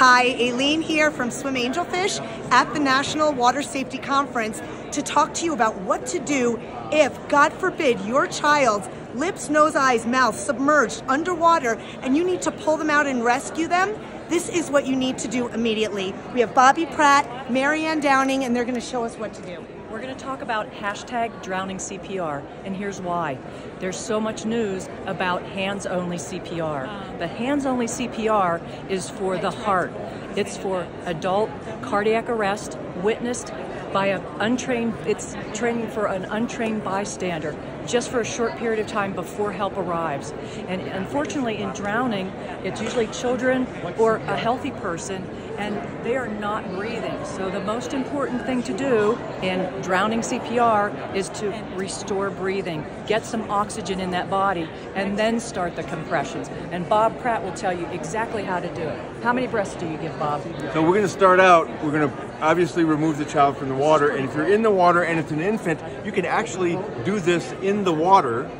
Hi, Aileen here from Swim Angelfish at the National Water Safety Conference to talk to you about what to do if, God forbid, your child's lips, nose, eyes, mouth submerged underwater and you need to pull them out and rescue them. This is what you need to do immediately. We have Bobby Pratt, Maryanne Downing, and they're going to show us what to do. We're going to talk about hashtag drowning CPR, and here's why. There's so much news about hands only CPR. The hands only CPR is for the heart, it's for adult cardiac arrest witnessed by an untrained, it's training for an untrained bystander just for a short period of time before help arrives. And unfortunately, in drowning, it's usually children or a healthy person, and they are not breathing. So, the most important thing to do in drowning CPR is to restore breathing, get some oxygen in that body, and then start the compressions. And Bob Pratt will tell you exactly how to do it. How many breaths do you give, Bob? So, we're going to start out, we're going to obviously remove the child from the water, and if you're in the water and it's an infant, you can actually do this in the water,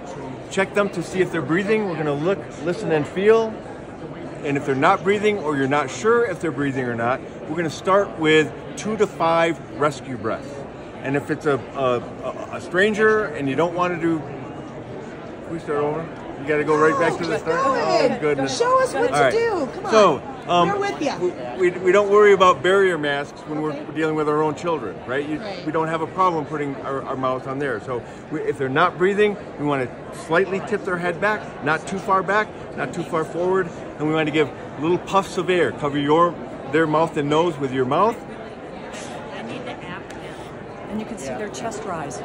check them to see if they're breathing. We're gonna look, listen, and feel. And if they're not breathing or you're not sure if they're breathing or not, we're gonna start with two to five rescue breaths. And if it's a, a, a stranger and you don't wanna do, we start over? You got to go right back to the start. Oh, goodness! Show us what to do. Come on. So, um, we're with you. We, we, don't worry about barrier masks when we're dealing with our own children, right? You, right. We don't have a problem putting our, our mouths on there. So we, if they're not breathing, we want to slightly tip their head back, not too far back, not too far forward, and we want to give little puffs of air. Cover your their mouth and nose with your mouth. I need to act. And you can see their chest rise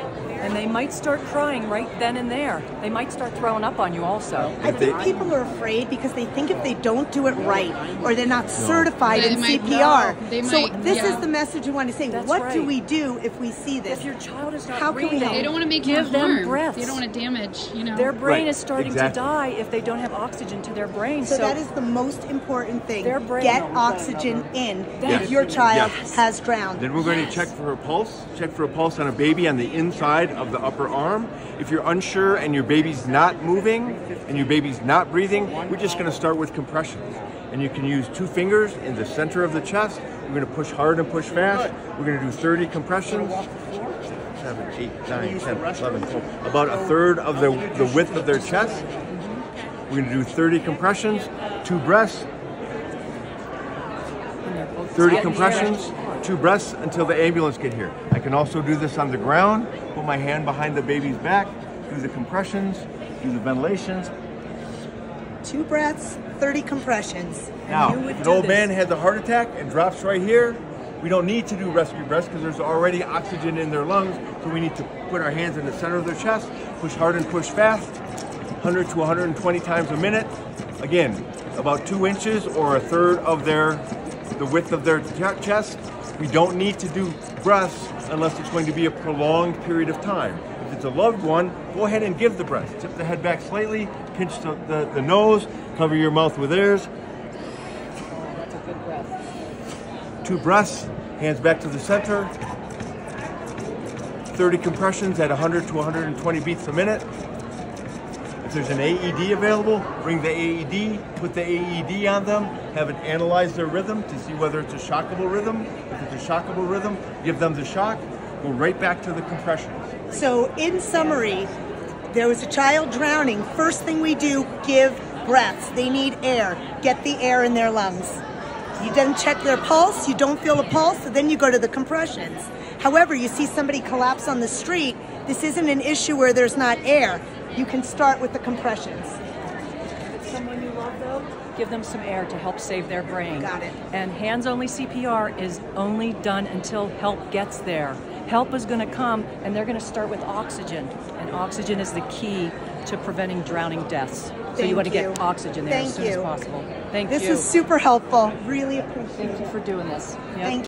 and they might start crying right then and there. They might start throwing up on you also. I think people are afraid because they think if they don't do it right or they're not certified in CPR. so might, this yeah. is the message we want to say. That's what right. do we do if we see this? If your child is not How breathing, can we help? They don't want to make give them harm. breaths. They don't want to damage, you know. Their brain right. is starting exactly. to die if they don't have oxygen to their brain. So, so that is the most important thing. Their brain Get oxygen in yes. if your child yes. has drowned. Then we're going to check for a pulse. Check for a pulse on a baby on the inside of the upper arm. If you're unsure and your baby's not moving and your baby's not breathing, we're just going to start with compressions. And you can use two fingers in the center of the chest. We're going to push hard and push fast. We're going to do 30 compressions. 7, 8, 9, 10, 11, 12. About a third of the, the width of their chest. We're going to do 30 compressions, two breaths, 30 compressions, two breaths until the ambulance get here. I can also do this on the ground, put my hand behind the baby's back, do the compressions, do the ventilations. Two breaths, 30 compressions. Now, an old this. man had the heart attack and drops right here. We don't need to do rescue breaths because there's already oxygen in their lungs, so we need to put our hands in the center of their chest, push hard and push fast, 100 to 120 times a minute. Again, about two inches or a third of their the width of their chest. We don't need to do breaths unless it's going to be a prolonged period of time. If it's a loved one, go ahead and give the breath. Tip the head back slightly, pinch the, the, the nose, cover your mouth with theirs. that's a good breath. Two breaths, hands back to the center. 30 compressions at 100 to 120 beats a minute. If there's an AED available, bring the AED, put the AED on them, have it analyze their rhythm to see whether it's a shockable rhythm. If it's a shockable rhythm, give them the shock, go right back to the compressions. So, in summary, there was a child drowning. First thing we do, give breaths. They need air. Get the air in their lungs. You then check their pulse, you don't feel a pulse, so then you go to the compressions. However, you see somebody collapse on the street, this isn't an issue where there's not air you can start with the compressions. Someone you love, though, give them some air to help save their brain. Got it. And hands only CPR is only done until help gets there. Help is going to come, and they're going to start with oxygen. And oxygen is the key to preventing drowning deaths. So Thank you want to you. get oxygen there Thank as soon you. as possible. Thank this you. This is super helpful. Really appreciate Thank you for doing this. Yep. Thank